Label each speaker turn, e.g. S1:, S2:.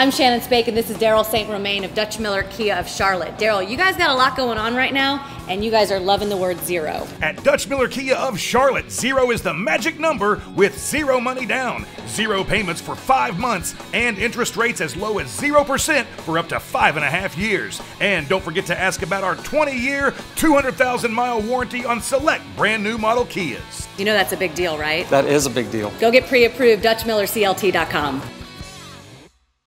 S1: I'm Shannon Spake, and this is Daryl St. Romain of Dutch Miller Kia of Charlotte. Daryl, you guys got a lot going on right now, and you guys are loving the word zero.
S2: At Dutch Miller Kia of Charlotte, zero is the magic number with zero money down, zero payments for five months, and interest rates as low as 0% for up to five and a half years. And don't forget to ask about our 20 year, 200,000 mile warranty on select brand new model Kias.
S1: You know that's a big deal, right?
S3: That is a big deal.
S1: Go get pre approved, DutchMillerCLT.com.